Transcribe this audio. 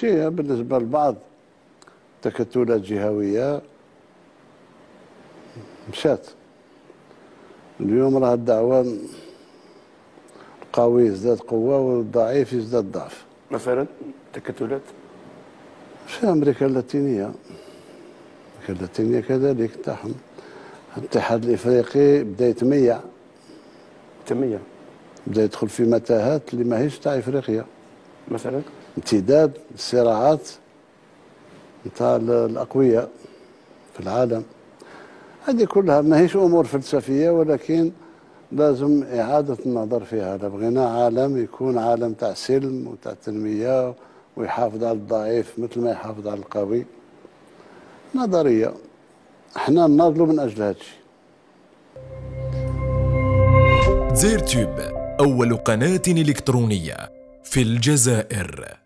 شيء بالنسبة لبعض. تكتلات جهوية. مشات. اليوم راه الدعوة القوي يزداد قوة والضعيف يزداد ضعف. مثلا تكتلات؟ في أمريكا اللاتينية. أمريكا اللاتينية كذلك تاعهم الاتحاد الإفريقي بدا يتميع. تمية بدا يدخل في متاهات اللي ماهيش تاع إفريقيا. مثلا؟ امتداد الصراعات نتاع الأقوياء في العالم. هذه كلها ماهيش أمور فلسفية ولكن لازم إعادة النظر فيها إذا بغينا عالم يكون عالم تاع سلم وتاع تنمية ويحافظ على الضعيف مثل ما يحافظ على القوي. نظرية. إحنا نناضلوا من أجل هذا الشيء. زير تيوب أول قناة إلكترونية. في الجزائر.